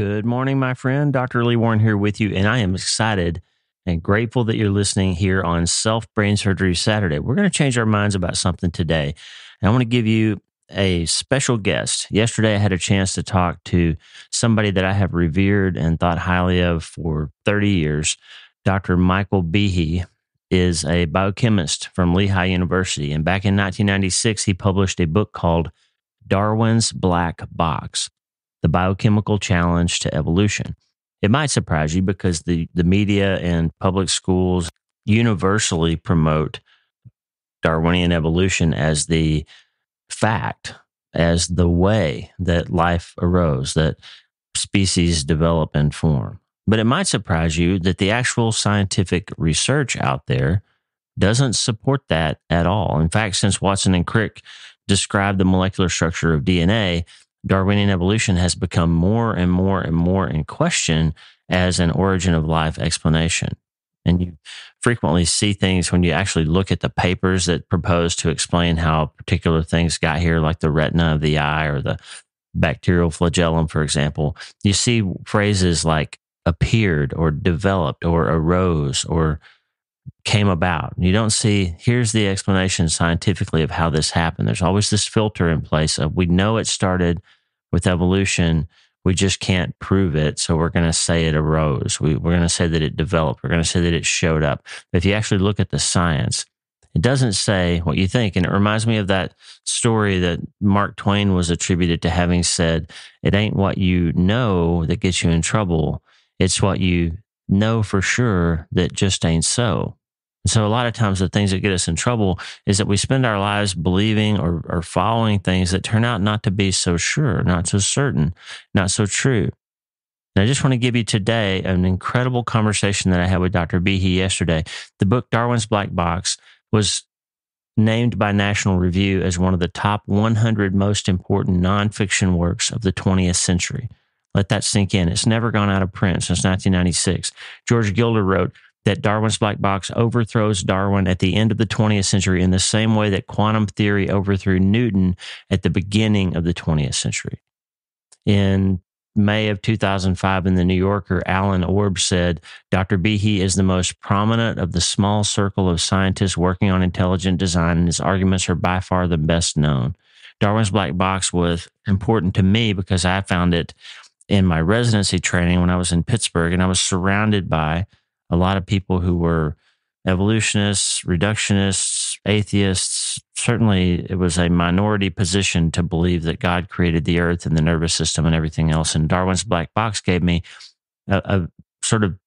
Good morning, my friend. Dr. Lee Warren here with you, and I am excited and grateful that you're listening here on Self Brain Surgery Saturday. We're going to change our minds about something today. And I want to give you a special guest. Yesterday, I had a chance to talk to somebody that I have revered and thought highly of for 30 years. Dr. Michael Behe is a biochemist from Lehigh University. And back in 1996, he published a book called Darwin's Black Box The Biochemical Challenge to Evolution. It might surprise you because the, the media and public schools universally promote Darwinian evolution as the fact, as the way that life arose, that species develop and form. But it might surprise you that the actual scientific research out there doesn't support that at all. In fact, since Watson and Crick described the molecular structure of DNA, Darwinian evolution has become more and more and more in question as an origin of life explanation. And you frequently see things when you actually look at the papers that propose to explain how particular things got here, like the retina of the eye or the bacterial flagellum, for example. You see phrases like appeared or developed or arose or came about. You don't see, here's the explanation scientifically of how this happened. There's always this filter in place of we know it started with evolution. We just can't prove it. So we're going to say it arose. We, we're going to say that it developed. We're going to say that it showed up. But if you actually look at the science, it doesn't say what you think. And it reminds me of that story that Mark Twain was attributed to having said, It ain't what you know that gets you in trouble. It's what you know for sure that just ain't so. So a lot of times the things that get us in trouble is that we spend our lives believing or, or following things that turn out not to be so sure, not so certain, not so true. And I just want to give you today an incredible conversation that I had with Dr. Behe yesterday. The book Darwin's Black Box was named by National Review as one of the top 100 most important nonfiction works of the 20th century. Let that sink in. It's never gone out of print since 1996. George Gilder wrote, that Darwin's black box overthrows Darwin at the end of the 20th century in the same way that quantum theory overthrew Newton at the beginning of the 20th century. In May of 2005 in the New Yorker, Allen Orr said, Dr. Behe is the most prominent of the small circle of scientists working on intelligent design, and his arguments are by far the best known. Darwin's Black Box was important to me because I found it in my residency training when I was in Pittsburgh, and I was surrounded by a lot of people who were evolutionists, reductionists, atheists. Certainly, it was a minority position to believe that God created the earth and the nervous system and everything else. And Darwin's black box gave me a, a sort of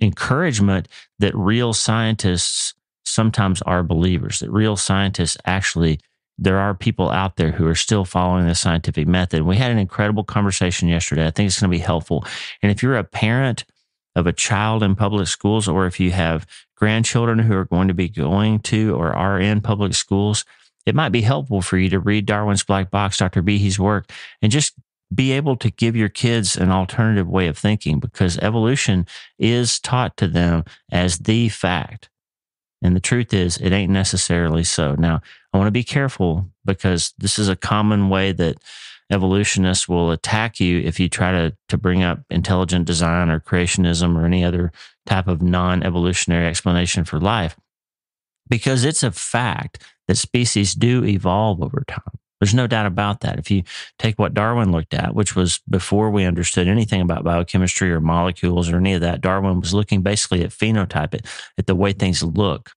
encouragement that real scientists sometimes are believers, that real scientists actually there are people out there who are still following the scientific method. We had an incredible conversation yesterday. I think it's going to be helpful. And if you're a parent of a child in public schools, or if you have grandchildren who are going to be going to or are in public schools, it might be helpful for you to read Darwin's Black Box, Dr. Behe's work, and just be able to give your kids an alternative way of thinking because evolution is taught to them as the fact. And the truth is, it ain't necessarily so. Now, I want to be careful because this is a common way that evolutionists will attack you if you try to, to bring up intelligent design or creationism or any other type of non evolutionary explanation for life, because it's a fact that species do evolve over time. There's no doubt about that. If you take what Darwin looked at, which was before we understood anything about biochemistry or molecules or any of that, Darwin was looking basically at phenotype, at, at the way things look.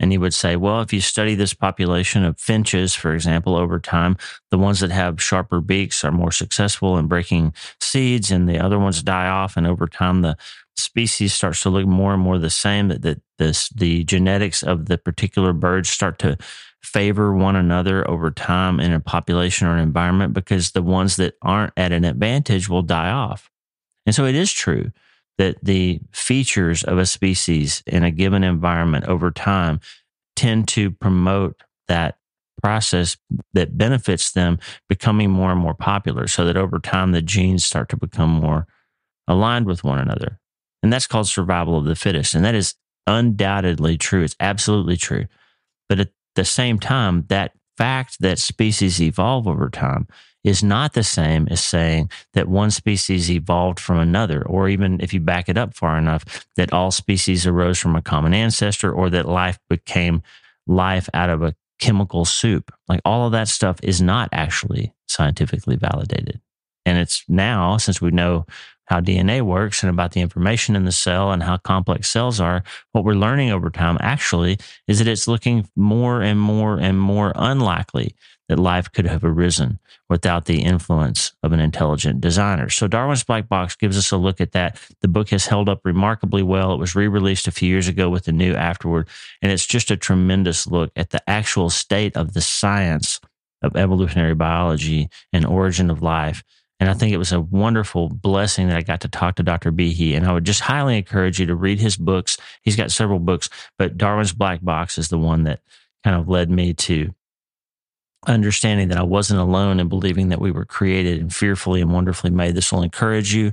And he would say, well, if you study this population of finches, for example, over time, the ones that have sharper beaks are more successful in breaking seeds and the other ones die off. And over time, the species starts to look more and more the same, that, this, the genetics of the particular birds start to favor one another over time in a population or an environment because the ones that aren't at an advantage will die off. And so it is true that the features of a species in a given environment over time tend to promote that process that benefits them becoming more and more popular so that over time the genes start to become more aligned with one another. And that's called survival of the fittest. And that is undoubtedly true. It's absolutely true. But at the same time, that fact that species evolve over time is not the same as saying that one species evolved from another, or even if you back it up far enough, that all species arose from a common ancestor or that life became life out of a chemical soup. Like all of that stuff is not actually scientifically validated. And it's now, since we know how DNA works and about the information in the cell and how complex cells are, what we're learning over time actually is that it's looking more and more and more unlikely that life could have arisen without the influence of an intelligent designer. So Darwin's Black Box gives us a look at that. The book has held up remarkably well. It was re-released a few years ago with the new afterward, and it's just a tremendous look at the actual state of the science of evolutionary biology and origin of life and I think it was a wonderful blessing that I got to talk to Dr. Behe. And I would just highly encourage you to read his books. He's got several books, but Darwin's Black Box is the one that kind of led me to understanding that I wasn't alone and believing that we were created and fearfully and wonderfully made. This will encourage you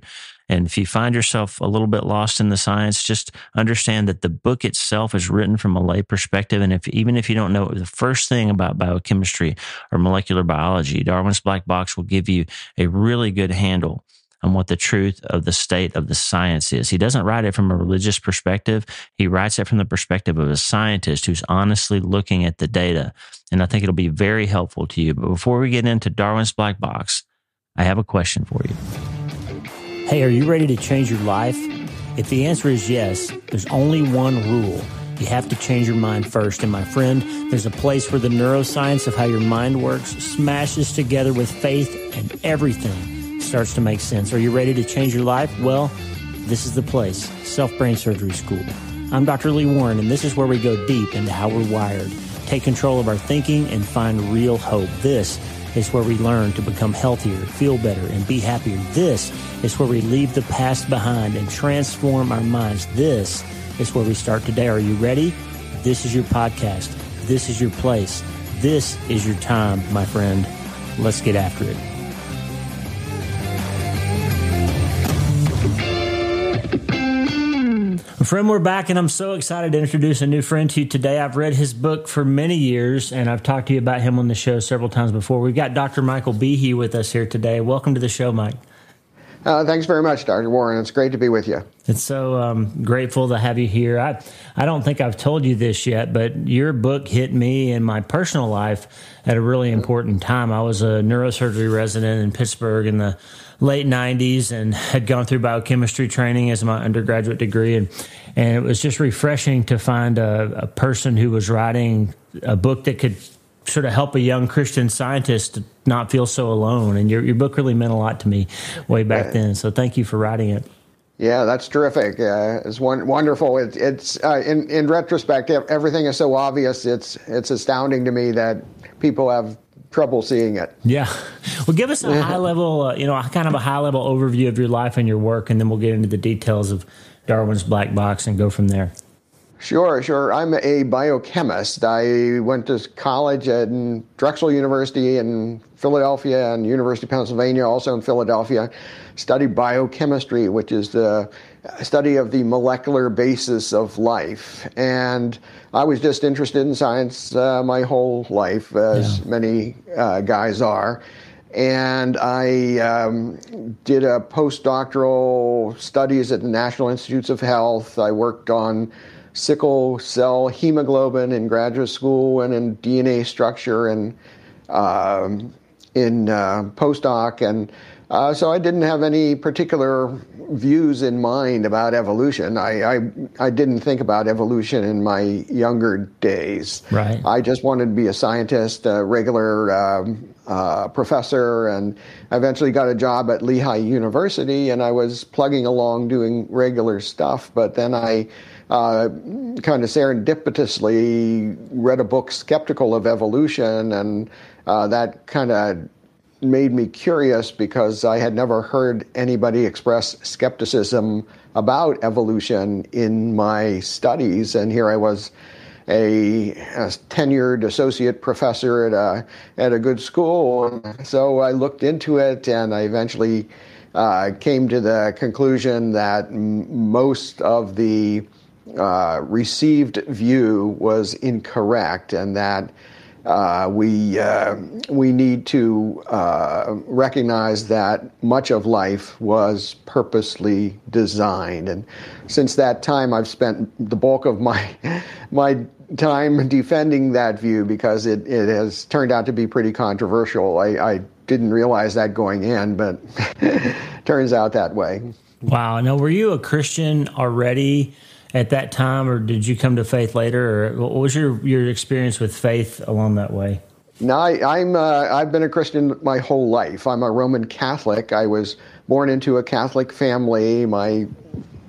and if you find yourself a little bit lost in the science, just understand that the book itself is written from a lay perspective. And if even if you don't know the first thing about biochemistry or molecular biology, Darwin's Black Box will give you a really good handle on what the truth of the state of the science is. He doesn't write it from a religious perspective. He writes it from the perspective of a scientist who's honestly looking at the data. And I think it'll be very helpful to you. But before we get into Darwin's Black Box, I have a question for you. Hey, are you ready to change your life? If the answer is yes, there's only one rule. You have to change your mind first. And my friend, there's a place where the neuroscience of how your mind works smashes together with faith and everything starts to make sense. Are you ready to change your life? Well, this is the place Self Brain Surgery School. I'm Dr. Lee Warren, and this is where we go deep into how we're wired, take control of our thinking, and find real hope. This is where we learn to become healthier, feel better, and be happier. This is where we leave the past behind and transform our minds. This is where we start today. Are you ready? This is your podcast. This is your place. This is your time, my friend. Let's get after it. Friend, we're back, and I'm so excited to introduce a new friend to you today. I've read his book for many years, and I've talked to you about him on the show several times before. We've got Dr. Michael Behe with us here today. Welcome to the show, Mike. Uh, thanks very much, Dr. Warren. It's great to be with you. It's so um, grateful to have you here. I, I don't think I've told you this yet, but your book hit me in my personal life at a really important time. I was a neurosurgery resident in Pittsburgh in the late 90s and had gone through biochemistry training as my undergraduate degree. And, and it was just refreshing to find a, a person who was writing a book that could sort of help a young Christian scientist to not feel so alone. And your, your book really meant a lot to me way back then. So thank you for writing it. Yeah, that's terrific. Uh, it's one, wonderful. It, it's uh, in in retrospect, everything is so obvious. It's it's astounding to me that people have trouble seeing it. Yeah. Well, give us a high level, uh, you know, kind of a high level overview of your life and your work, and then we'll get into the details of Darwin's Black Box and go from there. Sure, sure. I'm a biochemist. I went to college at Drexel University in Philadelphia and University of Pennsylvania, also in Philadelphia. Studied biochemistry, which is the study of the molecular basis of life. And I was just interested in science uh, my whole life, as yeah. many uh, guys are. And I um, did a postdoctoral studies at the National Institutes of Health. I worked on sickle cell hemoglobin in graduate school and in DNA structure and um, in uh, postdoc. And uh, so I didn't have any particular views in mind about evolution. I, I, I didn't think about evolution in my younger days. Right. I just wanted to be a scientist, a regular um, uh, professor, and I eventually got a job at Lehigh University, and I was plugging along doing regular stuff. But then I uh, kind of serendipitously read a book skeptical of evolution, and uh, that kind of made me curious because I had never heard anybody express skepticism about evolution in my studies, and here I was. A, a, tenured associate professor at a at a good school. So I looked into it, and I eventually uh, came to the conclusion that m- most of the uh, received view was incorrect, and that uh, we uh, we need to uh, recognize that much of life was purposely designed, and since that time, I've spent the bulk of my my time defending that view because it, it has turned out to be pretty controversial. I, I didn't realize that going in, but turns out that way. Wow. Now, were you a Christian already? At that time, or did you come to faith later, or what was your your experience with faith along that way? No, I, am uh, I've been a Christian my whole life. I'm a Roman Catholic. I was born into a Catholic family. My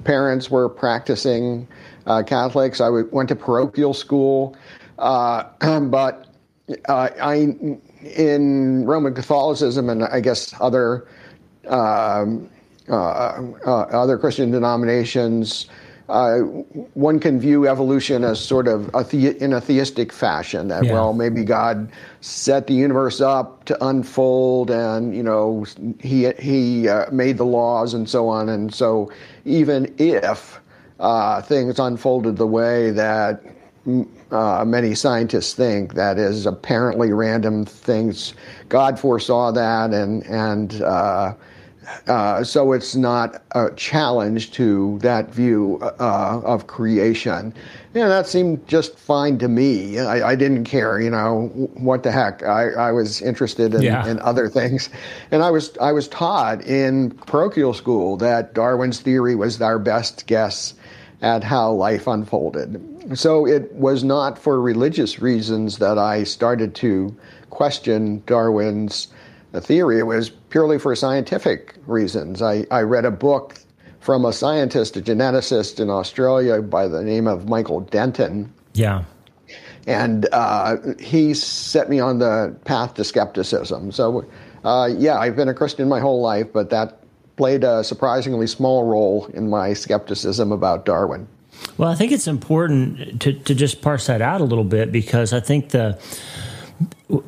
parents were practicing uh, Catholics. I went to parochial school, uh, but uh, I in Roman Catholicism and I guess other um, uh, uh, other Christian denominations uh, one can view evolution as sort of a the- in a theistic fashion that yeah. well maybe God set the universe up to unfold and you know he he uh, made the laws and so on and so even if uh, things unfolded the way that uh, many scientists think that is apparently random things God foresaw that and and uh, uh, so it's not a challenge to that view uh, of creation. Yeah, that seemed just fine to me. I, I, didn't care, you know, what the heck. I, I was interested in, yeah. in, other things, and I was I was taught in parochial school that Darwin's theory was our best guess at how life unfolded. So it was not for religious reasons that I started to question Darwin's theory. It was purely for scientific reasons. I, I read a book from a scientist, a geneticist in Australia by the name of Michael Denton. Yeah. And uh, he set me on the path to skepticism. So, uh, yeah, I've been a Christian my whole life, but that played a surprisingly small role in my skepticism about Darwin. Well, I think it's important to, to just parse that out a little bit because I think the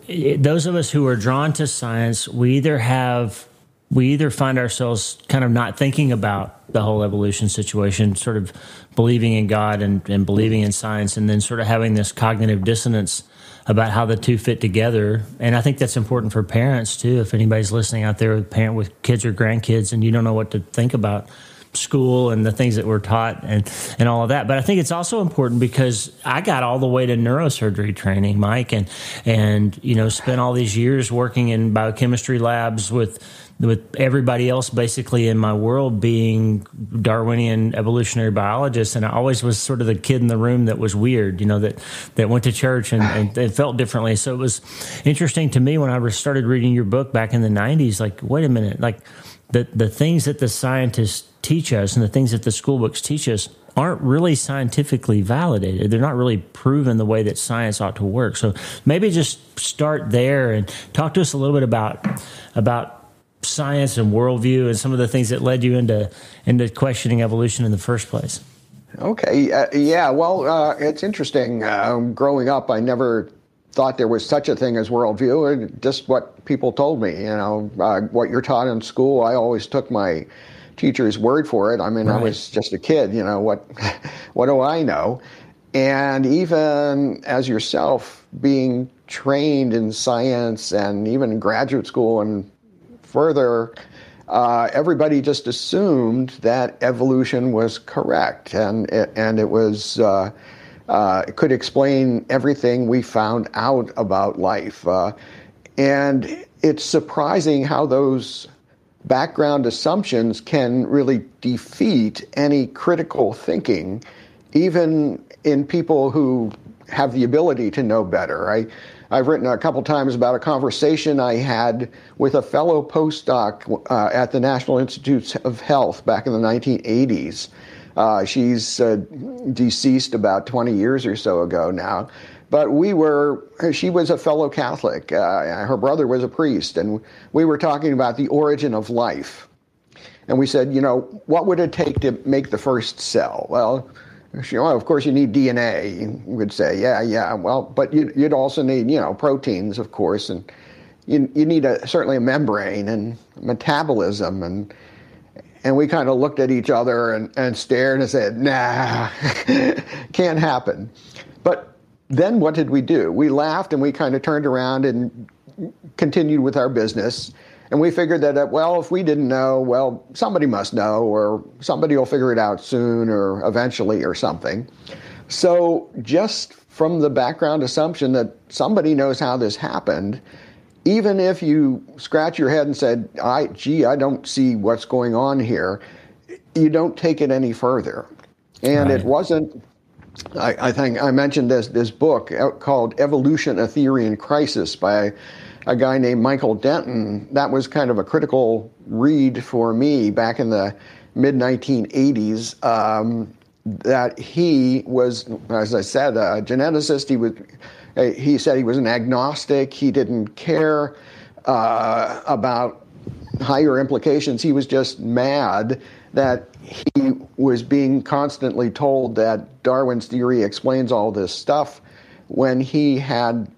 those of us who are drawn to science, we either have we either find ourselves kind of not thinking about the whole evolution situation, sort of believing in God and, and believing in science, and then sort of having this cognitive dissonance about how the two fit together. And I think that's important for parents too. If anybody's listening out there with parent with kids or grandkids and you don't know what to think about school and the things that we're taught and, and all of that. But I think it's also important because I got all the way to neurosurgery training, Mike, and and you know spent all these years working in biochemistry labs with with everybody else basically in my world being Darwinian evolutionary biologists, and I always was sort of the kid in the room that was weird, you know, that that went to church and, and, and felt differently. So it was interesting to me when I started reading your book back in the '90s. Like, wait a minute, like the the things that the scientists teach us and the things that the school books teach us aren't really scientifically validated. They're not really proven the way that science ought to work. So maybe just start there and talk to us a little bit about about science and worldview and some of the things that led you into into questioning evolution in the first place. Okay, uh, yeah. Well, uh, it's interesting. Uh, growing up, I never thought there was such a thing as worldview. Just what people told me. You know, uh, what you're taught in school. I always took my teacher's word for it. I mean, right. I was just a kid, you know, what what do I know? And even as yourself being trained in science and even in graduate school and further, uh, everybody just assumed that evolution was correct and it, and it was uh, uh, it could explain everything we found out about life. Uh, and it's surprising how those background assumptions can really defeat any critical thinking, even in people who have the ability to know better. I, I've written a couple times about a conversation I had with a fellow postdoc uh, at the National Institutes of Health back in the 1980s. Uh, she's uh, deceased about 20 years or so ago now. But we were, she was a fellow Catholic. Uh, her brother was a priest, and we were talking about the origin of life. And we said, you know, what would it take to make the first cell? Well, she, well of course, you need DNA. We would say, yeah, yeah. Well, but you'd, you'd also need, you know, proteins, of course, and you, you need a, certainly a membrane and metabolism and and we kind of looked at each other and, and stared and said, nah, can't happen. But then what did we do? We laughed and we kind of turned around and continued with our business. And we figured that, uh, well, if we didn't know, well, somebody must know, or somebody will figure it out soon or eventually or something. So, just from the background assumption that somebody knows how this happened, even if you scratch your head and said, I, gee, I don't see what's going on here, you don't take it any further. And right. it wasn't I, I, think I mentioned this this book uh, called Evolution: A Theory in Crisis by a guy named Michael Denton. That was kind of a critical read for me back in the mid 1980s. Um, that he was, as I said, a geneticist. He was. Uh, he said he was an agnostic. He didn't care uh, about higher implications. He was just mad that he was being constantly told that Darwin's theory explains all this stuff when he had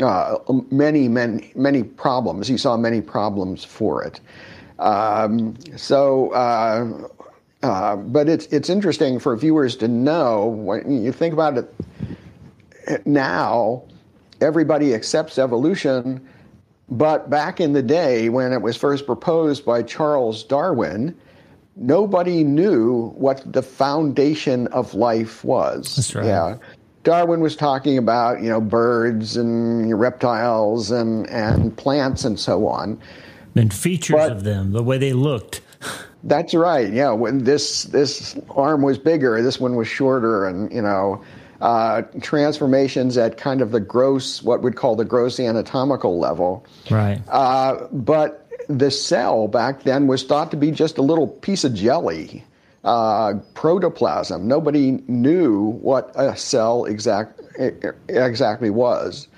uh, many, many, many problems. He saw many problems for it. Um, so, uh, uh, but it's it's interesting for viewers to know when you think about it now. Everybody accepts evolution, but back in the day when it was first proposed by Charles Darwin, nobody knew what the foundation of life was. That's right. Yeah. Darwin was talking about, you know, birds and reptiles and, and plants and so on. And features but, of them, the way they looked. That's right. Yeah, when this this arm was bigger, this one was shorter, and you know, uh, transformations at kind of the gross, what we'd call the gross anatomical level. Right. Uh, but the cell back then was thought to be just a little piece of jelly, uh, protoplasm. Nobody knew what a cell exact, exactly was.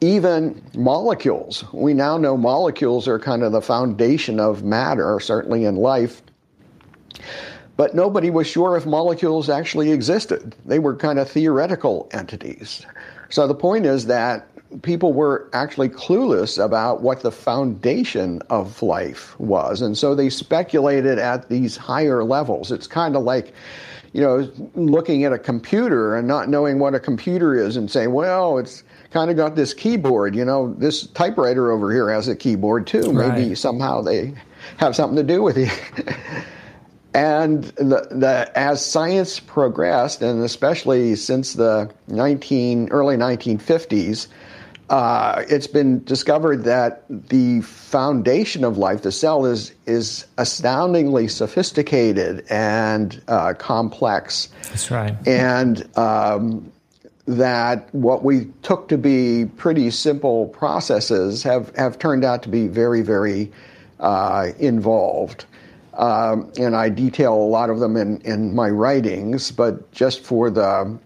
Even molecules. We now know molecules are kind of the foundation of matter, certainly in life. But nobody was sure if molecules actually existed. They were kind of theoretical entities. So the point is that people were actually clueless about what the foundation of life was. And so they speculated at these higher levels. It's kind of like, you know, looking at a computer and not knowing what a computer is and saying, well, it's kind of got this keyboard. You know, this typewriter over here has a keyboard too. Maybe somehow they have something to do with it. and the, the, as science progressed, and especially since the 19, early 1950s, uh, it's been discovered that the foundation of life, the cell, is is astoundingly sophisticated and uh, complex. That's right. And um, that what we took to be pretty simple processes have, have turned out to be very, very uh, involved. Um, and I detail a lot of them in, in my writings, but just for the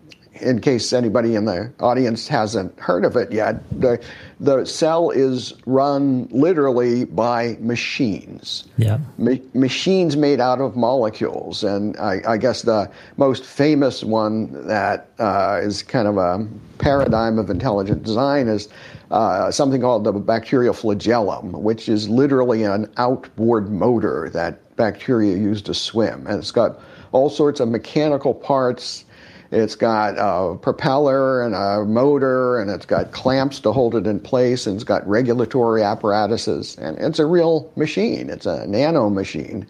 in case anybody in the audience hasn't heard of it yet, the, the cell is run literally by machines. Yeah. Ma- machines made out of molecules. And I, I, guess the most famous one that uh, is kind of a paradigm of intelligent design is uh, something called the bacterial flagellum, which is literally an outboard motor that bacteria use to swim. And it's got all sorts of mechanical parts it's got a propeller and a motor, and it's got clamps to hold it in place, and it's got regulatory apparatuses. And it's a real machine, it's a nano machine.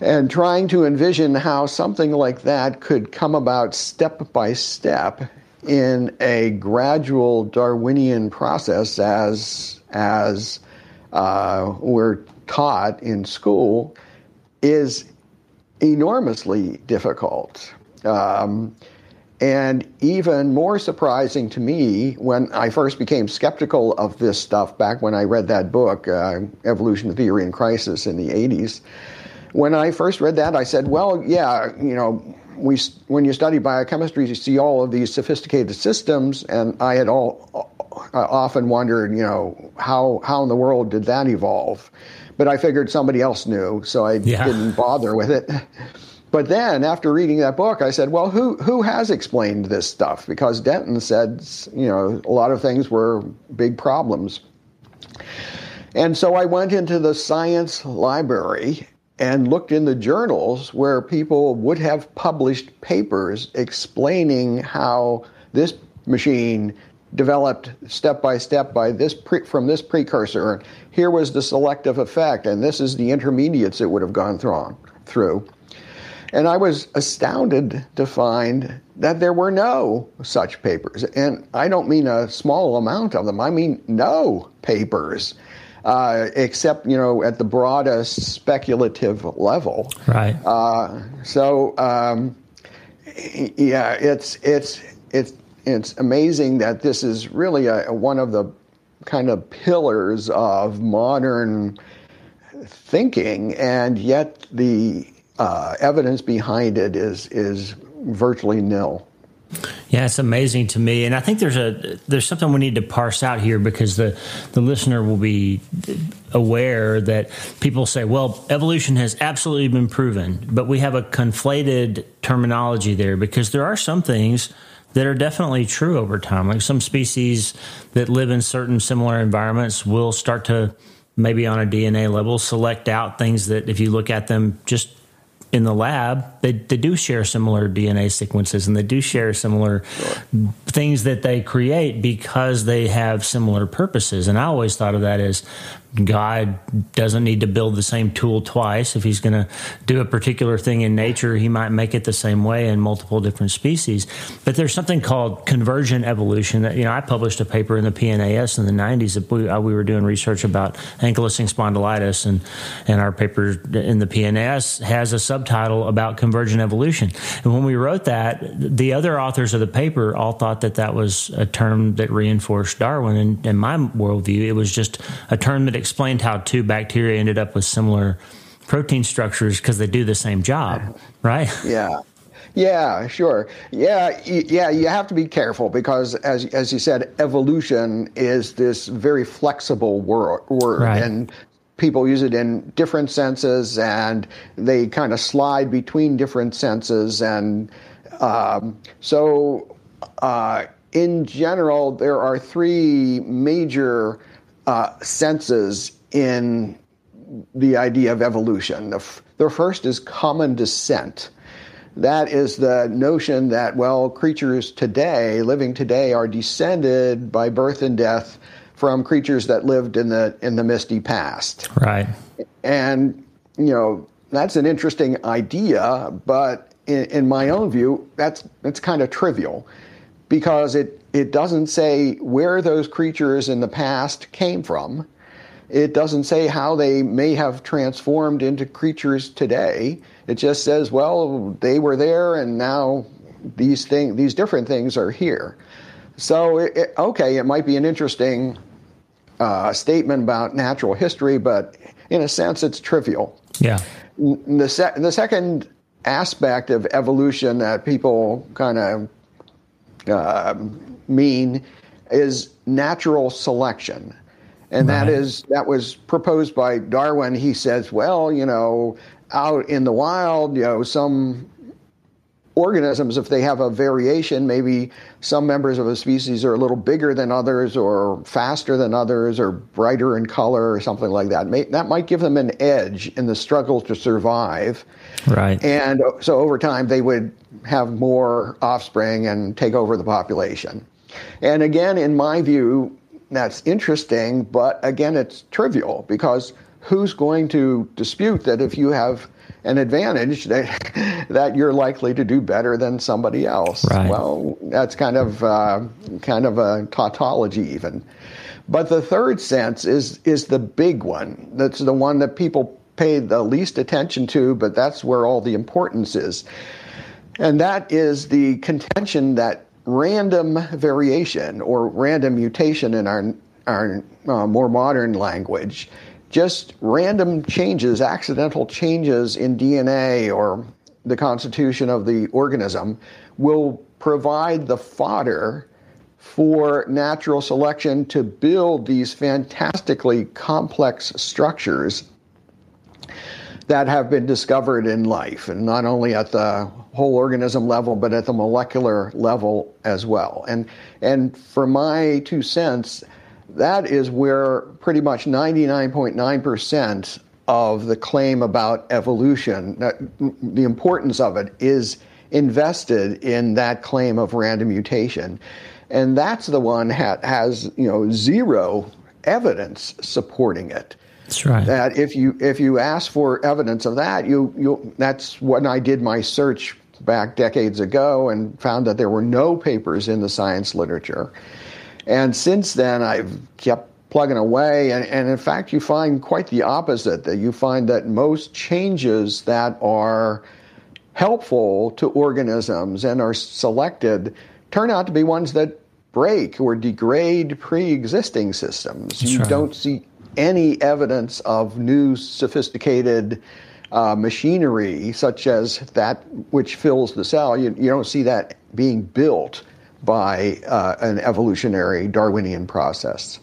And trying to envision how something like that could come about step by step in a gradual Darwinian process as, as uh, we're taught in school is enormously difficult. Um, and even more surprising to me when I first became skeptical of this stuff back when I read that book, uh, Evolution Theory in Crisis in the 80s. When I first read that, I said, well, yeah, you know, we, when you study biochemistry, you see all of these sophisticated systems, and I had all uh, often wondered, you know, how, how in the world did that evolve? But I figured somebody else knew, so I yeah. didn't bother with it. But then, after reading that book, I said, "Well, who who has explained this stuff?" Because Denton said, you know, a lot of things were big problems. And so I went into the science library and looked in the journals where people would have published papers explaining how this machine developed step by step by this pre- from this precursor. and Here was the selective effect, and this is the intermediates it would have gone through. And I was astounded to find that there were no such papers. And I don't mean a small amount of them, I mean no papers. Uh, except you know at the broadest speculative level. Right. Uh, so um, yeah, it's it's it's it's amazing that this is really a, one of the kind of pillars of modern thinking, and yet the uh, evidence behind it is is virtually nil. Yeah, it's amazing to me, and I think there's a there's something we need to parse out here because the the listener will be aware that people say, "Well, evolution has absolutely been proven," but we have a conflated terminology there because there are some things that are definitely true over time. Like some species that live in certain similar environments will start to maybe on a DNA level select out things that if you look at them just in the lab, they, they do share similar DNA sequences and they do share similar things that they create because they have similar purposes. And I always thought of that as God doesn't need to build the same tool twice. If he's going to do a particular thing in nature, he might make it the same way in multiple different species. But there's something called convergent evolution that, you know, I published a paper in the PNAS in the 90s that we, uh, we were doing research about ankylosing spondylitis, and, and our paper in the PNAS has a subtitle about convergent evolution. And when we wrote that, the other authors of the paper all thought that that was a term that reinforced Darwin. And in my worldview, it was just a term that explained how two bacteria ended up with similar protein structures because they do the same job, right? Yeah. Yeah, sure. Yeah, yeah. You have to be careful because, as as you said, evolution is this very flexible word, word right. and people use it in different senses, and they kind of slide between different senses, and um, so uh, in general, there are three major uh, senses in the idea of evolution. The, f- the first is common descent. That is the notion that, well, creatures today, living today, are descended by birth and death from creatures that lived in the in the misty past. Right. And you know that's an interesting idea, but in, in my own view, that's that's kind of trivial because it, it doesn't say where those creatures in the past came from. It doesn't say how they may have transformed into creatures today. It just says, well, they were there and now these thing, these different things are here. So, it, it, okay, it might be an interesting uh, statement about natural history, but in a sense, it's trivial. Yeah. The, se- the second aspect of evolution that people kind of uh, mean is natural selection. And right. that is that was proposed by Darwin. He says, well, you know, out in the wild, you know, some organisms, if they have a variation, maybe some members of a species are a little bigger than others, or faster than others, or brighter in color, or something like that. that might give them an edge in the struggle to survive. Right. And so over time, they would have more offspring and take over the population. And again, in my view, that's interesting, but again, it's trivial because who's going to dispute that if you have an advantage that that you're likely to do better than somebody else? Right. Well, that's kind of uh, kind of a tautology even. But the third sense is is the big one. That's the one that people pay the least attention to, but that's where all the importance is. And that is the contention that random variation or random mutation in our, our uh, more modern language, just random changes, accidental changes in DNA or the constitution of the organism, will provide the fodder for natural selection to build these fantastically complex structures that have been discovered in life, and not only at the whole organism level, but at the molecular level as well. And and for my two cents, that is where pretty much 99.9% of the claim about evolution, uh, the importance of it, is invested in that claim of random mutation. and that's the one that has you know zero evidence supporting it. That's right. That if you if you ask for evidence of that, you you that's when I did my search back decades ago and found that there were no papers in the science literature. And since then, I've kept plugging away, and, and in fact, you find quite the opposite. That you find that most changes that are helpful to organisms and are selected turn out to be ones that break or degrade pre-existing systems. That's you right. don't see any evidence of new sophisticated uh, machinery such as that which fills the cell. You, you don't see that being built by uh, an evolutionary Darwinian process.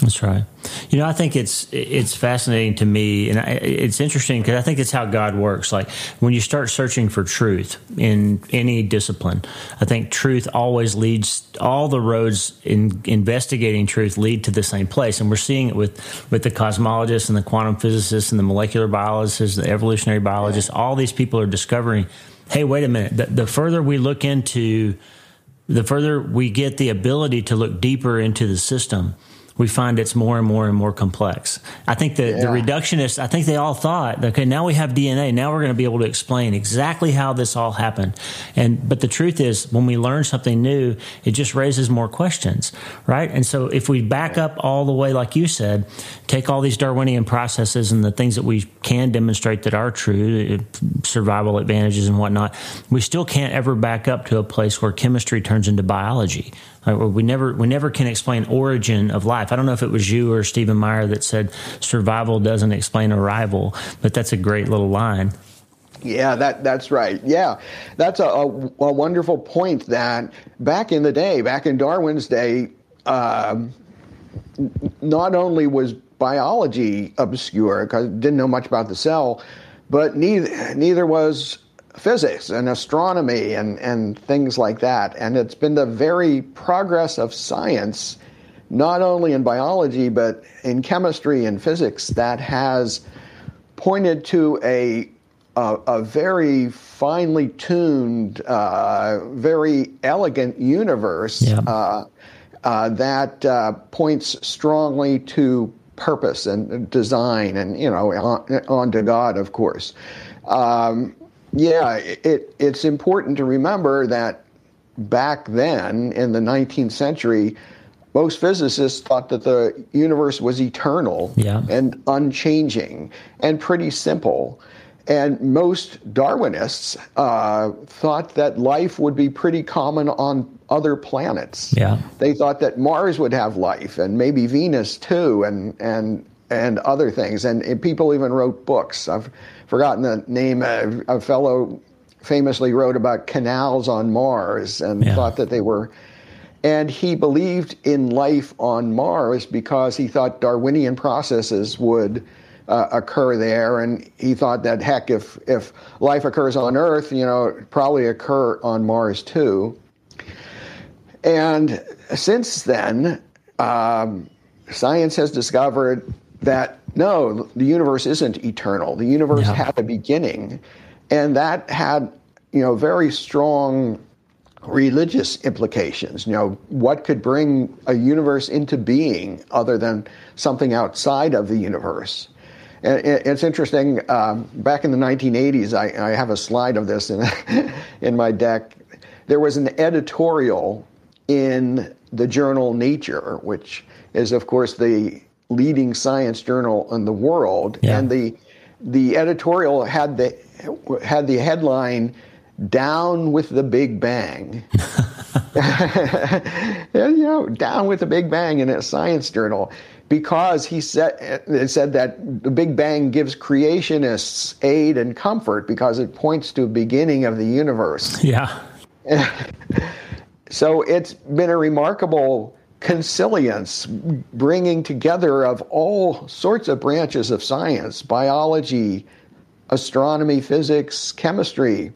That's right. You know, I think it's it's fascinating to me, and I, it's interesting because I think it's how God works. Like when you start searching for truth in any discipline, I think truth always leads. All the roads in investigating truth lead to the same place, and we're seeing it with with the cosmologists and the quantum physicists and the molecular biologists, the evolutionary biologists. All these people are discovering. Hey, wait a minute. The, the further we look into, the further we get the ability to look deeper into the system we find it's more and more and more complex. I think the, yeah. the reductionists, I think they all thought, okay, now we have DNA. Now we're going to be able to explain exactly how this all happened. And, but the truth is, when we learn something new, it just raises more questions, right? And so if we back up all the way, like you said, take all these Darwinian processes and the things that we can demonstrate that are true, eh, survival advantages and whatnot, we still can't ever back up to a place where chemistry turns into biology we never we never can explain origin of life. I don't know if it was you or Stephen Meyer that said survival doesn't explain arrival, but that's a great little line. Yeah, that that's right. Yeah, that's a, a, a wonderful point. That back in the day, back in Darwin's day, um, not only was biology obscure because didn't know much about the cell, but neither neither was physics and astronomy and, and things like that. And it's been the very progress of science, not only in biology, but in chemistry and physics, that has pointed to a, a, a very finely tuned, uh, very elegant universe yeah. uh, uh, that uh, points strongly to purpose and design and, you know, on, on to God, of course. Um, yeah, it, it's important to remember that back then in the 19th century, most physicists thought that the universe was eternal yeah. and unchanging and pretty simple. And most Darwinists uh, thought that life would be pretty common on other planets. Yeah. They thought that Mars would have life and maybe Venus too, and, and, and other things. And, and people even wrote books. I've forgotten the name. A, a fellow famously wrote about canals on Mars and Yeah. thought that they were. And he believed in life on Mars because he thought Darwinian processes would uh, occur there, and he thought that heck, if if life occurs on Earth, you know, it'd probably occur on Mars too. And since then, um, science has discovered that no, the universe isn't eternal. The universe Yeah. had a beginning, and that had you know very strong religious implications. You know, what could bring a universe into being other than something outside of the universe? And it's interesting. Um, back in the 1980s, I, I have a slide of this in in my deck. There was an editorial in the journal Nature, which is, of course, the leading science journal in the world, Yeah. and the the editorial had the had the headline "Down with the Big Bang." Yeah, you know, down with the Big Bang in a science journal, because he said it said that the Big Bang gives creationists aid and comfort because it points to a beginning of the universe. Yeah. So it's been a remarkable consilience, bringing together of all sorts of branches of science biology, astronomy, physics, chemistry,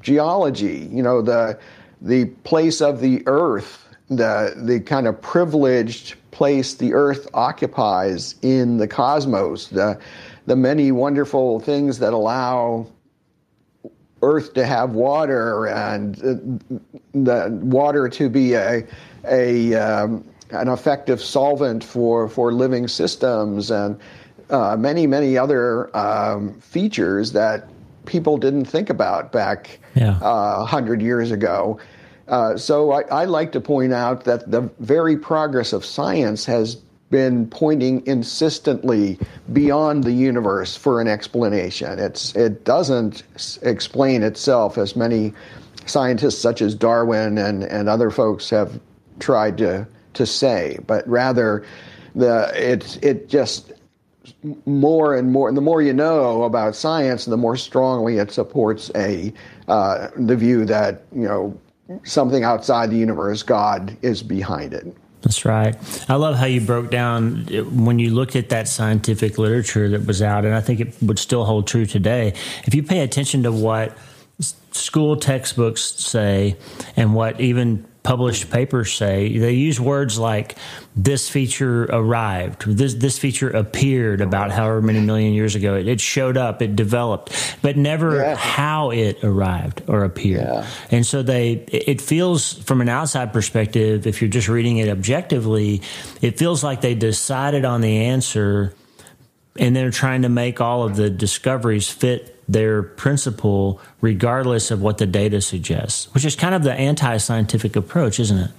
geology, you know, the, the place of the earth, the, the kind of privileged place the earth occupies in the cosmos, the, the many wonderful things that allow Earth to have water and the water to be a a um, an effective solvent for for living systems and uh, many many other um, features that people didn't think about back yeah. uh, 100 years ago. Uh, so I, I, like to point out that the very progress of science has been pointing insistently beyond the universe for an explanation. It's it doesn't explain itself as many scientists such as Darwin and, and other folks have tried to to say, but rather the it it just more and more, and the more you know about science, the more strongly it supports a uh, the view that you know something outside the universe, God, is behind it. That's right. I love how you broke down when you looked at that scientific literature that was out, and I think it would still hold true today. If you pay attention to what school textbooks say and what even published papers say. They use words like this feature arrived, this this feature appeared about however many million years ago. It, it showed up, it developed, but never yeah. how it arrived or appeared. Yeah. And so they it feels from an outside perspective, if you're just reading it objectively, it feels like they decided on the answer and they're trying to make all of the discoveries fit their principle regardless of what the data suggests, which is kind of the anti scientific approach, isn't it?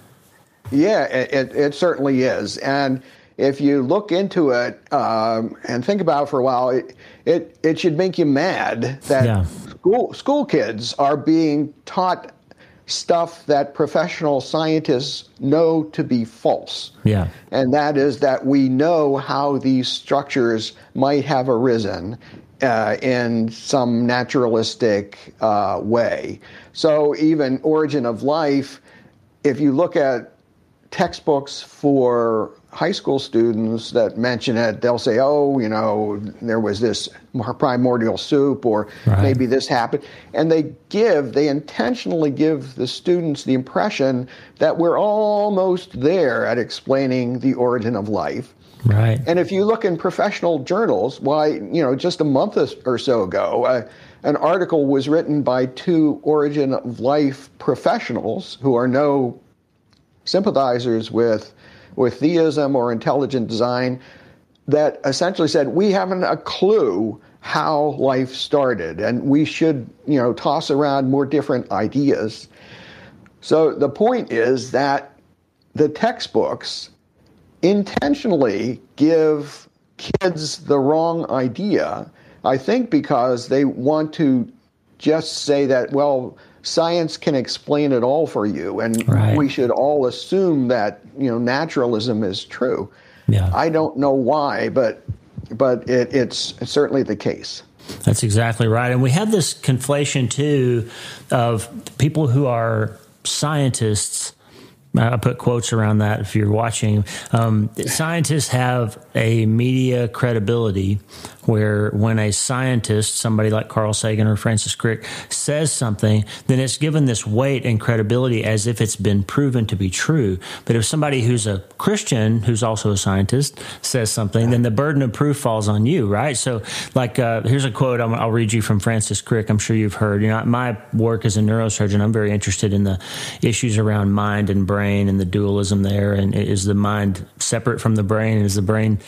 Yeah, it, it, certainly is. And if you look into it um, and think about it for a while, it, it, it should make you mad that yeah. school, school kids are being taught stuff that professional scientists know to be false. Yeah. And that is that we know how these structures might have arisen uh, in some naturalistic uh, way. So, even Origin of Life, if you look at textbooks for high school students that mention it, they'll say, oh, you know, there was this primordial soup, or right. maybe this happened. And they give, they intentionally give the students the impression that we're almost there at explaining the origin of life. Right. And if you look in professional journals, why, you know, just a month or so ago, uh, an article was written by two origin of life professionals who are no sympathizers with, with theism or intelligent design that essentially said, we haven't a clue how life started and we should, you know, toss around more different ideas. So the point is that the textbooks intentionally give kids the wrong idea, I think because they want to just say that, well, science can explain it all for you, and right. we should all assume that you know naturalism is true. Yeah. I don't know why, but but it, it's, it's certainly the case. That's exactly right, and we have this conflation too of people who are scientists I put quotes around that if you're watching. Um, scientists have a media credibility where when a scientist, somebody like Carl Sagan or Francis Crick, says something, then it's given this weight and credibility as if it's been proven to be true. But if somebody who's a Christian, who's also a scientist, says something, then the burden of proof falls on you, right? So, like, uh, here's a quote i will read you from Francis Crick. I'm sure you've heard. You know, my work as a neurosurgeon, I'm very interested in the issues around mind and brain and the dualism there. And is the mind separate from the brain? Is the brain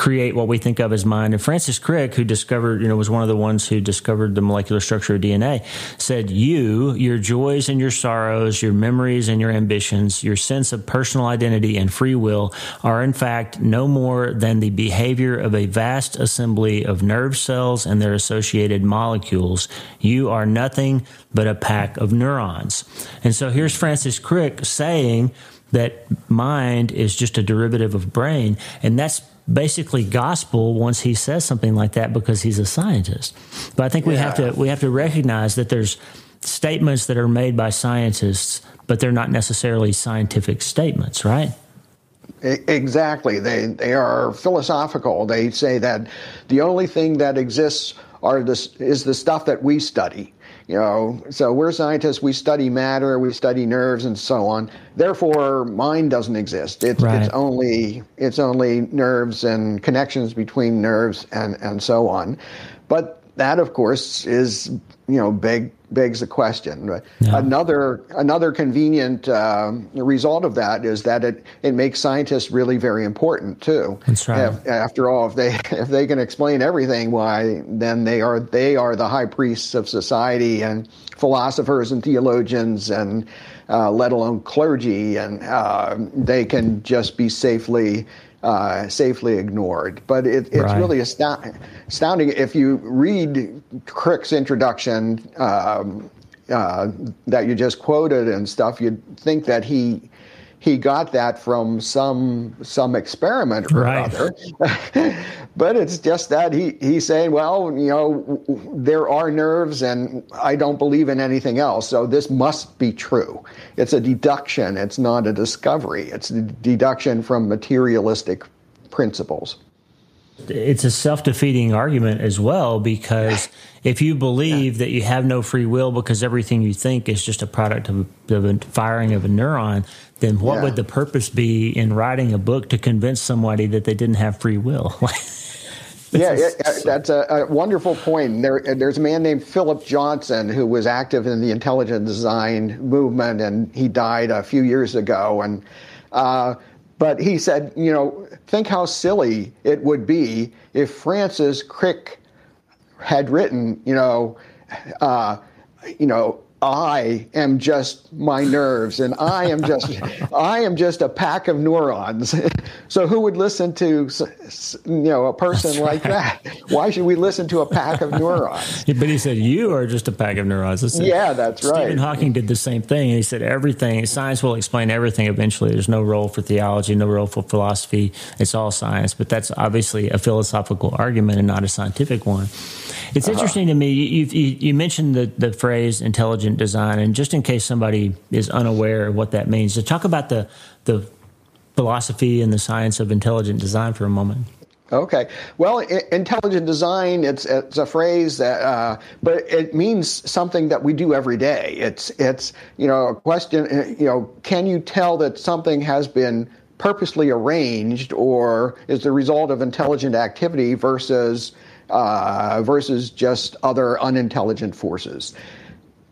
create what we think of as mind. And Francis Crick, who discovered, you know, was one of the ones who discovered the molecular structure of DNA, said, You, your joys and your sorrows, your memories and your ambitions, your sense of personal identity and free will are in fact no more than the behavior of a vast assembly of nerve cells and their associated molecules. You are nothing but a pack of neurons. And so here's Francis Crick saying, that mind is just a derivative of brain and that's basically gospel once he says something like that because he's a scientist. But I think we yeah. have to we have to recognize that there's statements that are made by scientists, but they're not necessarily scientific statements, right? Exactly. They they are philosophical. They say that the only thing that exists are this is the stuff that we study. You know, so we're scientists. We study matter, we study nerves, and so on. Therefore, mind doesn't exist. It's, right. it's only it's only nerves and connections between nerves and and so on. But that, of course, is you know big begs the question. Yeah. Another another convenient uh, result of that is that it, it makes scientists really very important too. That's right. If, after all, if they if they can explain everything, why then they are they are the high priests of society and philosophers and theologians and uh, let alone clergy, and uh, they can just be safely uh, safely ignored. But it, it's right. really astounding, astounding if you read Crick's introduction um, uh, that you just quoted and stuff. You'd think that he he got that from some some experiment or right. other. but it's just that he he's saying, well, you know, there are nerves, and I don't believe in anything else, so this must be true. It's a deduction. It's not a discovery. It's a deduction from materialistic principles it's a self-defeating argument as well because if you believe that you have no free will because everything you think is just a product of, of a firing of a neuron then what yeah. would the purpose be in writing a book to convince somebody that they didn't have free will yeah, yeah, that's a, a, wonderful point. There, there's a man named Philip Johnson who was active in the intelligent design movement, and he died a few years ago. And uh, but he said, you know, think how silly it would be if Francis Crick had written, you know, uh, you know, I am just my nerves, and I am just I am just a pack of neurons. so who would listen to you know a person like that? Why should we listen to a pack of neurons? but he said you are just a pack of neurons. Yeah, that's Stephen right. Stephen Hawking did the same thing. He said everything science will explain everything eventually. There's no role for theology, no role for philosophy. It's all science. But that's obviously a philosophical argument and not a scientific one. It's uh-huh. interesting to me. You, you, you mentioned the, the phrase intelligent design, and just in case somebody is unaware of what that means, to talk about the the philosophy and the science of intelligent design for a moment. Okay. Well, intelligent design, it's, it's a phrase that, uh, but it means something that we do every day. It's, it's, you know, a question, you know, can you tell that something has been purposely arranged or is the result of intelligent activity versus uh, versus just other unintelligent forces.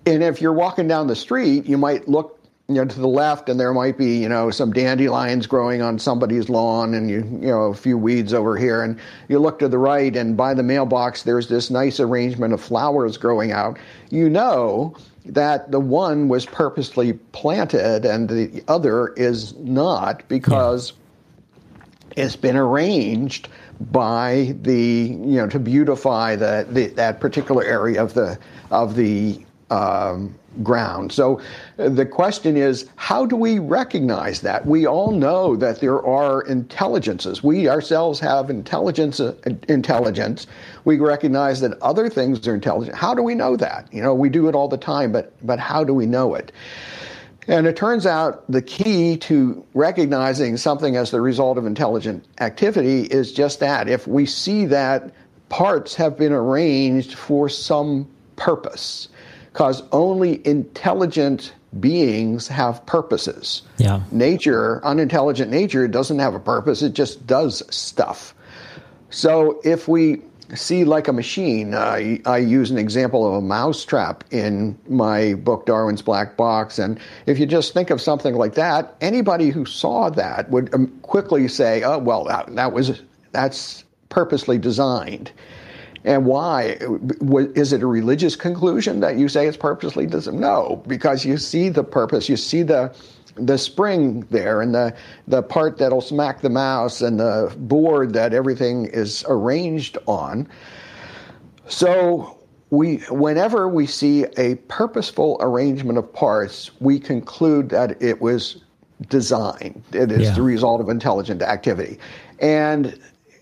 And if you're walking down the street, you might look you know to the left and there might be you know some dandelions growing on somebody's lawn and you you know a few weeds over here and you look to the right and by the mailbox there's this nice arrangement of flowers growing out you know that the one was purposely planted and the other is not because yeah. It's been arranged by the you know to beautify the, the that particular area of the of the um, ground. So uh, the question is, how do we recognize that? We all know that there are intelligences. We ourselves have intelligence. Uh, intelligence. We recognize that other things are intelligent. How do we know that? You know, we do it all the time, but but how do we know it? And it turns out the key to recognizing something as the result of intelligent activity is just that. If we see that parts have been arranged for some purpose, because only intelligent beings have purposes. Yeah. Nature, unintelligent nature, doesn't have a purpose, it just does stuff. So if we see like a machine. I, I use an example of a mousetrap in my book, Darwin's Black Box. And if you just think of something like that, anybody who saw that would um, quickly say, oh, well, that, that was, that's purposely designed. And why? Is it a religious conclusion that you say it's purposely designed? No, because you see the purpose, you see the the spring there and the, the part that'll smack the mouse and the board that everything is arranged on. So we, whenever we see a purposeful arrangement of parts, we conclude that it was designed. It is yeah. the result of intelligent activity. And